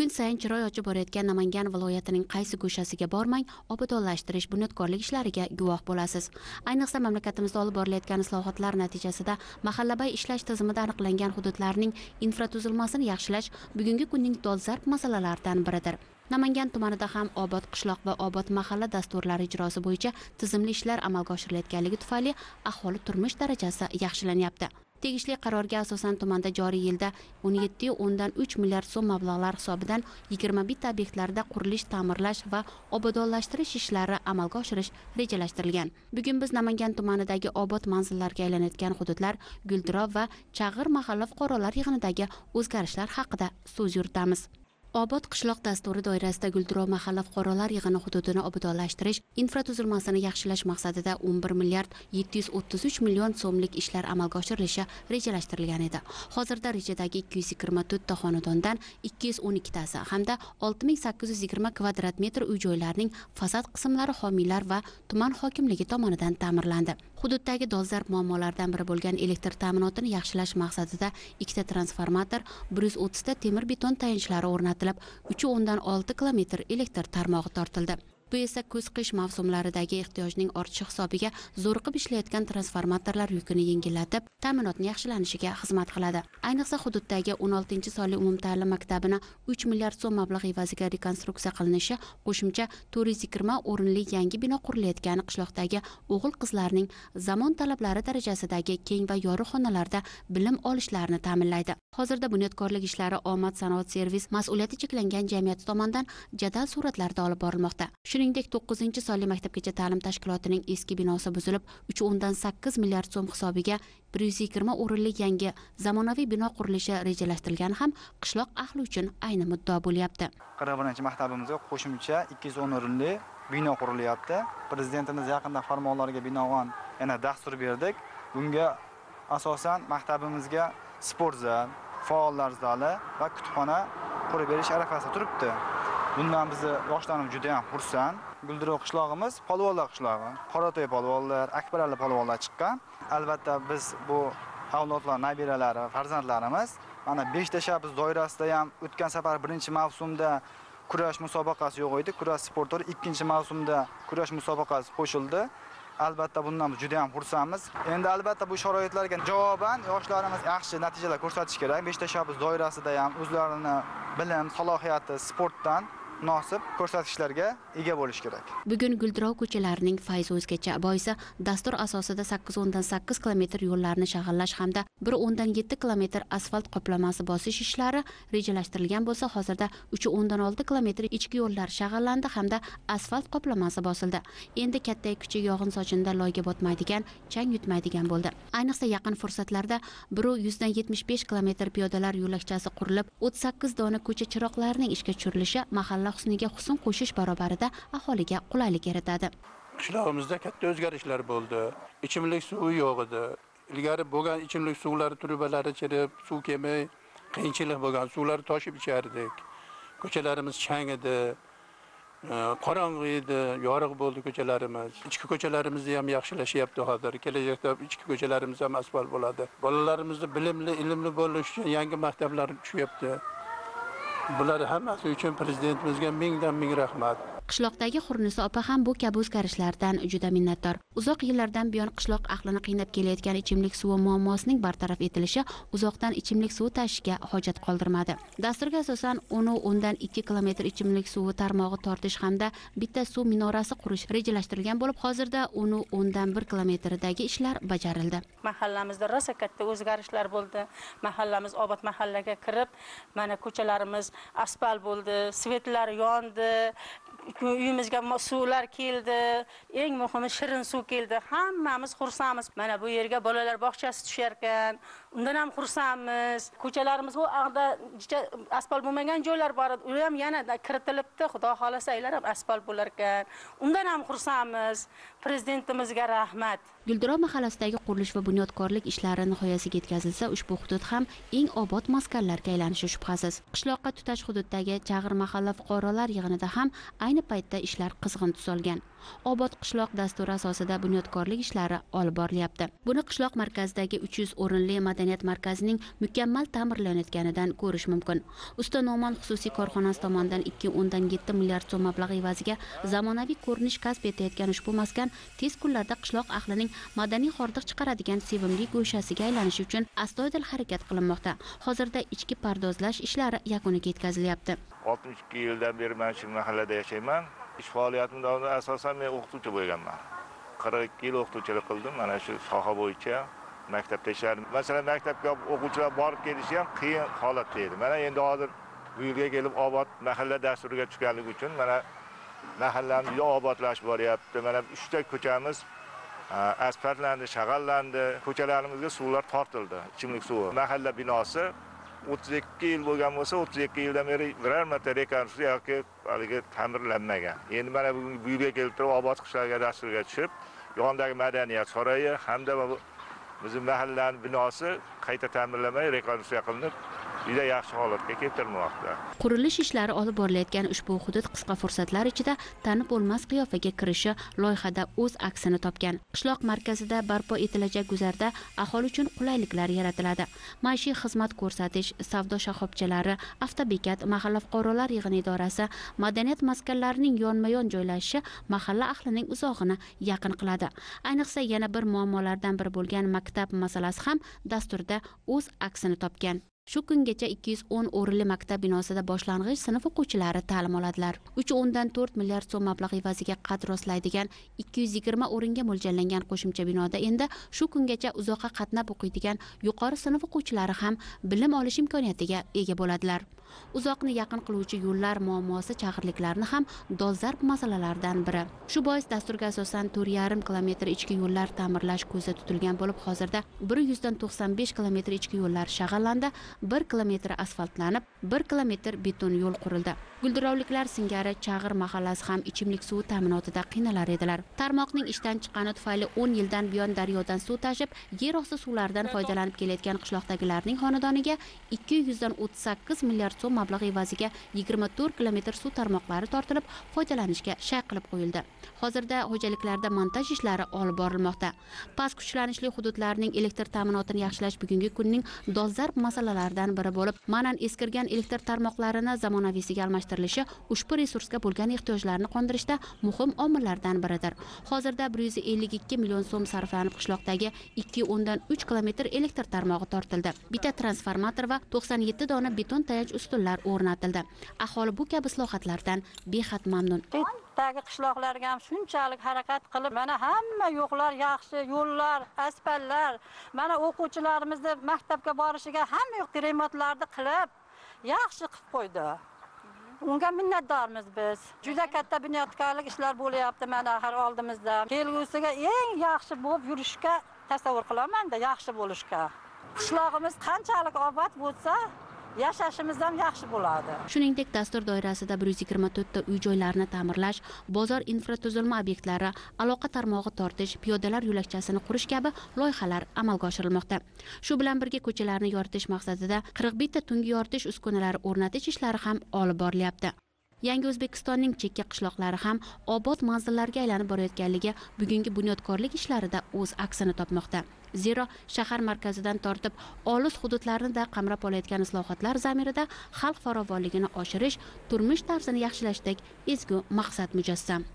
kun sayin chiroy ochib borayotgan namangan viloyatining qaysi go'shasiga bormang obodonlashtirish bunyodkorlik ishlariga guvoh bo'lasiz. Ayniqsa mamlakatimizda olib borilayotgan islohotlar natijasida mahallabay ishlash tizimida aniqlangan hududlarning infratuzilmasini yaxshilash bugungi kunning dolzarb masalalaridan biridir. Namangan tumanida ham obod qishloq va obod mahalla dasturlari ijrosi bo'yicha tizimli ishlar amalga oshirilayotganligi tufayli aholi turmush darajasi yaxshilanyapti. Tegishli qarorga asosan tumanda joriy yilda o'n yetti o'ndan uch milliard so'm mablag'lar hisobidan yigirma bitta obyektlarda qurilish ta'mirlash va obodonlashtirish ishlari amalga oshirish rejalashtirilgan. Bugun biz namangan tumanidagi obod manzillarga aylanayotgan hududlar guldirov va chag'ir mahalla fuqarolar yig'inidagi o'zgarishlar haqida so'z yuritamiz. Obod qishloq dasturi doirasida guldirov mahalla fuqarolar yig'ini hududini obodonlashtirish infratuzilmasini yaxshilash maqsadida o'n bir milliard yetti yuz o'ttiz uch million so'mlik ishlar amalga oshirilishi rejalashtirilgan edi. Hozirda rejadagi 224 ta xonadondan 212 tasi hamda olti ming sakkiz yuz yigirma kvadrat metr uy joylarning fasad qismlari homiylar va tuman hokimligi tomonidan ta'mirlandi. Hududdagi dolzarb muammolardan biri bo'lgan elektr ta'minotini yaxshilash maqsadida ikkita transformator bir yuz o'ttizta temir beton tayanchlari o'rnatildi. O'rnatilib uch o'ndan olti kilometr elektr tarmog'i tortildi. Bu esa kuz qish mavsumlaridagi ehtiyojning ortishi hisobiga zo'riqib ishlayotgan transformatorlar yukini yengillatib ta'minotni yaxshilanishiga xizmat qiladi. Ayniqsa hududdagi o'n oltinchi sonli umumta'lim maktabini uch milliard so'm mablag' evaziga rekonstruksiya qilinishi qo'shimcha to'rt yuz yigirma o'rinli yangi bino qurilayotgani qishloqdagi o'g'il qizlarning zamon talablari darajasidagi keng va yorug' xonalarda bilim olishlarini ta'minlaydi. Hozirda bunyodkorlik ishlari omad sanoat servis mas'uliyati cheklangan jamiyati tomonidan jadal sur'atlarda olib borilmoqda. Shuningdek to'qqizinchi sonli maktabgacha ta'lim tashkilotining eski binosi buzilib uch o'ndan sakkiz milliard so'm hisobiga bir yuz yigirma o'rinli yangi zamonaviy bino qurilishi rejalashtirilgani ham qishloq ahli uchun ayni muddao bo'lyapti. Qirq birinchi maktabimizga qo'shimcha ikki yuz o'n o'rinli bino qurilyapti. Prezidentimiz yaqinda farmonlariga binoan yana dastur berdik. Bunga asosan maktabimizga sport zal faollar zali va kutubxona qurib berish arafasida turibdi. Bundan bizni yoshlarimiz juda yam xursand. Guldirov qishlog'imiz polvonlar qishlog'i. Qorato'y polvonlar akbarali polvonlar chiqqan. Albatta biz bu avlodlar nabiralari farzandlarimiz mana besh tashabbus doirasida ham o'tgan safar birinchi mavsumda kurash musobaqasi yo'q edi. Kurash sport turi ikkinchi mavsumda kurash musobaqasi qo'shildi. Albatta bundan juda ham xursandmiz. Endi albatta bu sharoitlarga javoban yoshlarimiz yaxshi natijalar ko'rsatishi kerak. Besh tashabbus doirasida ham o'zlarini bilim salohiyati sportdan munosib ko'rsatkichlarga ega bo'lish kerak. Bugun guldirov ko'chalarining fayzi o'zgacha boisi dastur asosida sakkiz o'ndan sakkiz kilometr yo'llarni shag'allash hamda bir o'ndan yetti kilometr asfalt qoplamasi bosish ishlari rejalashtirilgan bo'lsa hozirda uch o'ndan olti kilometr ichki yo'llar shag'allandi hamda asfalt qoplamasi bosildi. Endi katta kichik yog'in sochinda loyga botmaydigan chang yutmaydigan bo'ldi. Ayniqsa yaqin fursatlarda biru yuzdan yetmish besh kilometr piyodalar yo'lakchasi qurilib o'ttiz sakkiz dona ko'cha chiroqlarining ishga tushirilishi mahalla husniga husn qo'shish barobarida aholiga qulaylik yaratadi. Qishlog'imizda katta o'zgarishlar bo'ldi. Ichimlik suvi yo'q edi. Ilgari bo'lgan ichimlik suvlari trubalari chirib suv kelmay qiyinchilik bo'lgan suvlarni toshib ichardik. Ko'chalarimiz chang edi e, qorong'i edi yorug' bo'ldi ko'chalarimiz. Ichki ko'chalarimizni ham yaxshilashyapti hozir. Kelajakda ichki ko'chalarimiz ham asfalt bo'ladi. Bolalarimizni bilimli ilmli bo'lish uchun yangi maktablar tushyapti. Bular hammasi uchun prezidentimizga mingdan ming rahmat. Qishloqdagi xurniso opa ham bu kabi o'zgarishlardan juda minnatdor. Uzoq yillardan buyon qishloq ahlini qiynab kelayotgan ichimlik suvi muammosining bartaraf etilishi uzoqdan ichimlik suvi tashishga hojat qoldirmadi. Dasturga asosan o'nu o'ndan ikki kilometr ichimlik suvi tarmog'i tortish hamda bitta suv minorasi qurish rejalashtirilgan bo'lib hozirda o'nu o'ndan bir kilometridagi ishlar bajarildi. Mahallamizda rosa katta o'zgarishlar bo'ldi. Mahallamiz obod mahallaga kirib mana ko'chalarimiz asfalt bo'ldi svetlar yondi uyimizga suvlar keldi. Eng muhimi shirin suv keldi. Hammamiz xursandmiz. Mana bu yerga bolalar bog'chasi tushar ekan undan ham xursandmiz. Ko'chalarimiz u yoqda asfalt bo'lmagan joylar bor. Edi u ham yanada kiritilibdi. Xudo xohlasa aylar ham asfalt bo'lar ekan. Undan ham xursandmiz. Prezidentimizga rahmat. Guldiro mahallasidagi qurilish va bunyodkorlik ishlari nihoyasiga yetkazilsa ushbu hudud ham eng obod maskanlarga aylanishi shubhasiz. Qishloqqa tutash hududdagi chag'ir mahalla fuqarolar yig'inida ham ayni paytda ishlar qizg'in tus olgan obod qishloq dasturi asosida bunyodkorlik ishlari olib borilyapti. Buni qishloq markazidagi uch yuz o'rinli madaniyat markazining mukammal ta'mirlanayotganidan ko'rish mumkin. Usta no'mon xususiy korxonasi tomonidan ikki o'ndan yetti milliard so'm mablag' evaziga zamonaviy ko'rinish kasb etayotgan ushbu maskan tez kunlarda qishloq ahlining madaniy hordiq chiqaradigan sevimli go'shasiga aylanishi uchun astoydil harakat qilinmoqda. Hozirda ichki pardozlash ishlari yakuniga yetkazilyapti oltmish ikki yildan beri mana shu mahallada yashayman. Ish faoliyatim davomida asosan men o'qituvchi bo'lganman. Qirq ikki yil o'qituvchilik qildim. Mana shu soha bo'yicha maktabda ishladim masalan maktabga o'quvchilar borib kelishi ham qiyin holatda edi. Mana endi hozir bu yerga kelib obod mahalla dasturiga tushganligi uchun mana mahallamiz juda obodlashib boryapti. Mana uchta ko'chamiz asfaltlandi shag'allandi. Ko'chalarimizga suvlar tortildi ichimlik suvi. Mahalla binosi o'ttiz ikki yil bo'lgan bo'lsa o'ttiz ikki yildan beri biror marta rekonstruksiya yoki haligi ta'mirlanmagan. Endi mana bugungi bu yerga kelib turib obod qishlarga dasturga tushib yonidagi madaniyat saroyi hamda bizni mahallani binosi qayta ta'mirlamay rekonstruksiya qilinib juda yaxshi holatga keltirilmoqda qurilish ishlari olib borilayotgan ushbu hudud qisqa fursatlar ichida tanib bo'lmas qiyofaga kirishi loyihada o'z aksini topgan. Qishloq markazida barpo etilajak guzarda aholi uchun qulayliklar yaratiladi. Maishiy xizmat ko'rsatish savdo shoxobchalari avtobekat mahalla fuqarolar yig'ini idorasi madaniyat maskanlarining yonma yon joylashishi mahalla ahlining uzog'ini yaqin qiladi. Ayniqsa yana bir muammolardan biri bo'lgan maktab masalasi ham dasturda o'z aksini topgan. Shu kungacha ikki yuz o'n o'rinli maktab binosida boshlang'ich sinf o'quvchilari ta'lim oladilar. uch o'ndan to'rt milliard so'm mablag' evaziga qad rostlaydigan ikki yuz yigirma o'ringa mo'ljallangan qo'shimcha binoda endi shu kungacha uzoqqa qatnab o'qiydigan yuqori sinf o'quvchilari ham bilim olish imkoniyatiga ega bo'ladilar. uzoqni yaqin qiluvchi yo'llar muammosi chag'irliklarni ham dolzarb masalalardan biri. shu bois dasturga asosan to'rt yarim kilometr ichki yo'llar ta'mirlash ko'zda tutilgan bo'lib hozirda bir yuzdan to'qson besh kilometr ichki yo'llar shag'allandi. Bir kilometr asfaltlanib bir kilometr beton yo'l qurildi. Guldirovliklar singari chag'ir mahallasi ham ichimlik suvi ta'minotida qiynalar edilar. Tarmoqning ishdan chiqqani tufayli o'n yildan buyon daryodan suv tashib yer osti suvlaridan foydalanib kelayotgan qishloqdagilarning xonadoniga ikki yuzdan o'ttiz sakkiz milliard so'm mablag' evaziga yigirma to'rt kilometr suv tarmoqlari tortilib foydalanishga shay qilib qo'yildi. Hozirda xo'jaliklarda montaj ishlari olib borilmoqda. Past kuchlanishli hududlarning elektr ta'minotini yaxshilash bugungi kunning dolzarb masalalaridan biri bo'lib manan eskirgan elektr tarmoqlarini zamonaviysiga almashtirilishi ushbu resursga bo'lgan ehtiyojlarni qondirishda muhim omillardan biridir. Hozirda bir yuz ellik ikki million so'm sarflanib qishloqdagi ikki o'ndan uch kilometr elektr tarmog'i tortildi. Bitta transformator va to'qson yetti dona beton tayanch ustunlar o'rnatildi. Aholi bu kabi islohotlardan behad mamnun. Atrofdagi qishloqlarga ham shunchalik harakat qilib mana hamma yo'qlar yaxshi yo'llar asfaltlar mana o'quvchilarimizni maktabga borishiga hamma yoq remontlarni qilib yaxshi qilib qo'ydi. Unga minnatdormiz biz. Juda katta bunyodkorlik ishlar bo'lyapti mana har oldimizda. Kelgusiga eng yaxshi bo'lib yurishga tasavvur qilamanda yaxshi bo'lishga. Qishlog'imiz qanchalik obod bo'lsa yashashimiz ham yaxshi bo'ladi. Shuningdek dastur doirasida bir yuz yigirma to'rtta uy joylarni ta'mirlash bozor infratuzilma obyektlari aloqa tarmog'i tortish piyodalar yo'lakchasini qurish kabi loyihalar amalga oshirilmoqda. Shu bilan birga ko'chalarni yoritish maqsadida qirq bitta tungi yoritish uskunalari o'rnatish ishlari ham olib borilyapti. Yangi o'zbekistonning chekka qishloqlari ham obod manzillarga aylanib borayotganligi bugungi bunyodkorlik ishlarida o'z aksini topmoqda. Zero shahar markazidan tortib olis hududlarni da qamrab olayotgan islohotlar zamirida xalq farovonligini oshirish turmush tarzini yaxshilashdek ezgu maqsad mujassam.